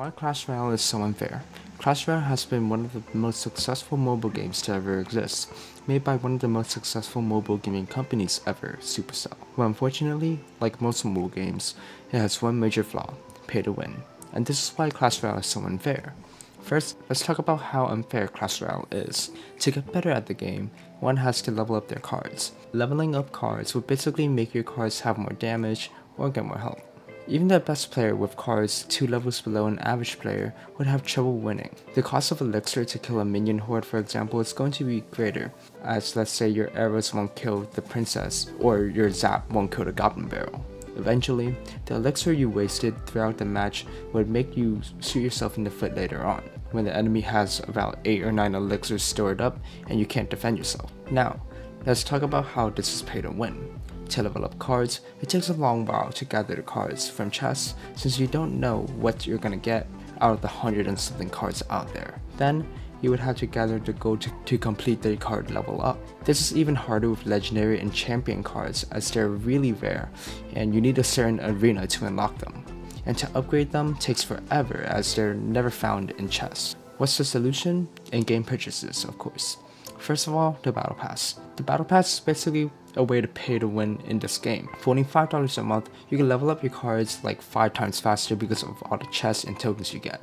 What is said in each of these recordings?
Why Clash Royale is so unfair. Clash Royale has been one of the most successful mobile games to ever exist, made by one of the most successful mobile gaming companies ever, Supercell. But unfortunately, like most mobile games, it has one major flaw, pay to win. And this is why Clash Royale is so unfair. First, let's talk about how unfair Clash Royale is. To get better at the game, one has to level up their cards. Leveling up cards will basically make your cards have more damage or get more health. Even the best player with cards 2 levels below an average player would have trouble winning. The cost of elixir to kill a minion horde for example is going to be greater, as let's say your arrows won't kill the princess or your zap won't kill the goblin barrel. Eventually, the elixir you wasted throughout the match would make you shoot yourself in the foot later on, when the enemy has about 8 or 9 elixirs stored up and you can't defend yourself. Now, let's talk about how this is pay to win. To level up cards, it takes a long while to gather the cards from chests since you don't know what you're gonna get out of the hundred and something cards out there. Then, you would have to gather the gold to, to, complete the card level up. This is even harder with legendary and champion cards as they're really rare and you need a certain arena to unlock them. And to upgrade them takes forever as they're never found in chests. What's the solution? In-game purchases, of course. First of all, the Battle Pass. The Battle Pass is basically a way to pay to win in this game. For only $5 a month, you can level up your cards like 5 times faster because of all the chests and tokens you get,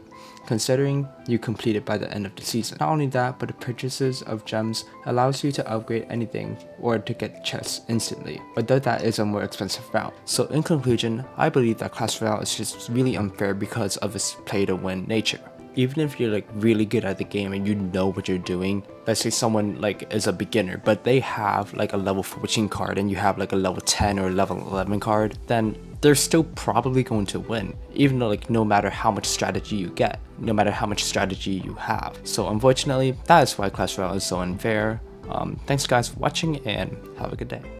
considering you complete it by the end of the season. Not only that, but the purchases of gems allows you to upgrade anything or to get chests instantly, although that is a more expensive route. So in conclusion, I believe that Clash Royale is just really unfair because of its pay to win nature even if you're like really good at the game and you know what you're doing let's say someone like is a beginner but they have like a level 14 card and you have like a level 10 or level 11 card then they're still probably going to win even though like no matter how much strategy you get no matter how much strategy you have. So unfortunately that is why clash royale is so unfair. Um, thanks guys for watching and have a good day